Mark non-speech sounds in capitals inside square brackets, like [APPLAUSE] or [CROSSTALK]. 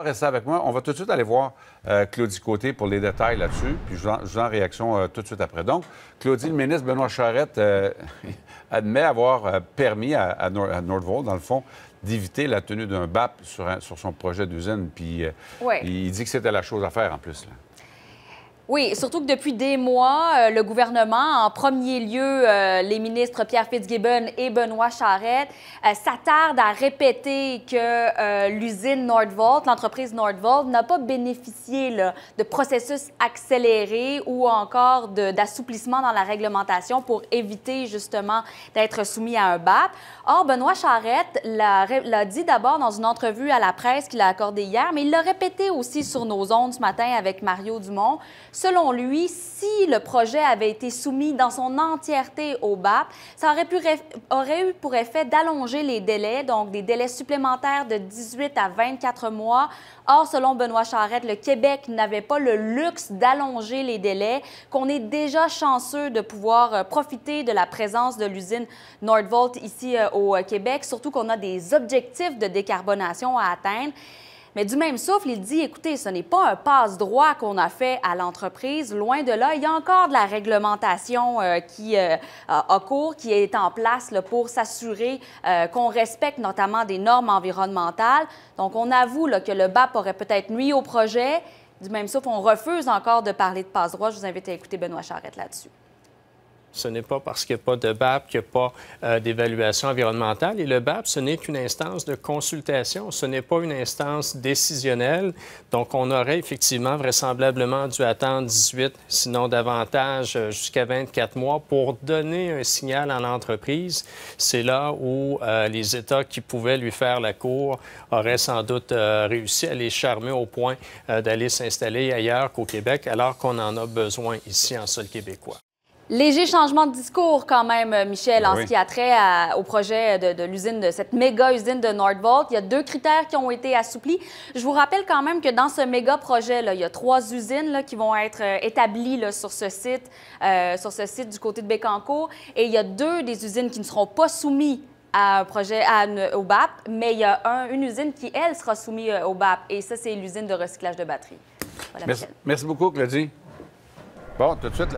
Restez avec moi. On va tout de suite aller voir euh, Claudie Côté pour les détails là-dessus, puis je vous en, réaction euh, tout de suite après. Donc, Claudie, le ministre Benoît Charette euh, [LAUGHS] admet avoir permis à, Nordvolt, dans le fond, d'éviter la tenue d'un BAP sur, sur son projet d'usine, puis il dit que c'était la chose à faire en plus. Là. Oui, surtout que depuis des mois, euh, le gouvernement, en premier lieu euh, les ministres Pierre Fitzgibbon et Benoît Charette, euh, s'attardent à répéter que l'usine Nordvolt, l'entreprise Nordvolt, n'a pas bénéficié de processus accélérés ou encore d'assouplissement dans la réglementation pour éviter justement d'être soumis à un BAP. Or, Benoît Charette l'a dit d'abord dans une entrevue à la presse qu'il a accordée hier, mais il l'a répété aussi sur nos ondes ce matin avec Mario Dumont. Selon lui, si le projet avait été soumis dans son entièreté au BAP, ça aurait, pu, aurait eu pour effet d'allonger les délais, donc des délais supplémentaires de 18 à 24 mois. Or, selon Benoît Charette, le Québec n'avait pas le luxe d'allonger les délais, qu'on est déjà chanceux de pouvoir euh, profiter de la présence de l'usine Nordvolt ici euh, au euh, Québec, surtout qu'on a des objectifs de décarbonation à atteindre. Mais du même souffle, il dit, écoutez, ce n'est pas un passe-droit qu'on a fait à l'entreprise. Loin de là, il y a encore de la réglementation euh, qui euh, a cours, qui est en place pour s'assurer euh, qu'on respecte notamment des normes environnementales. Donc, on avoue que le BAP aurait peut-être nuit au projet. Du même souffle, on refuse encore de parler de passe-droit. Je vous invite à écouter Benoît Charette là-dessus. Ce n'est pas parce qu'il n'y a pas de BAP qu'il n'y a pas euh, d'évaluation environnementale. Et le BAP, ce n'est qu'une instance de consultation, ce n'est pas une instance décisionnelle. Donc, on aurait effectivement vraisemblablement dû attendre 18, sinon davantage, euh, jusqu'à 24 mois pour donner un signal à l'entreprise. C'est là où euh, les États qui pouvaient lui faire la cour auraient sans doute réussi à les charmer au point d'aller s'installer ailleurs qu'au Québec, alors qu'on en a besoin ici en sol québécois. Léger changement de discours quand même, euh, Michel, en ce qui a trait au projet de, l'usine, de cette méga usine de Nordvolt. Il y a deux critères qui ont été assouplis. Je vous rappelle quand même que dans ce méga projet, là, il y a trois usines là, qui vont être euh, établies là, sur ce site, euh, sur ce site du côté de Bécancourt, et il y a deux des usines qui ne seront pas soumises à un projet au BAP, mais il y a une usine qui, elle, sera soumise au BAP, et ça, c'est l'usine de recyclage de batteries. merci, merci beaucoup, Claudie. Bon, tout de suite.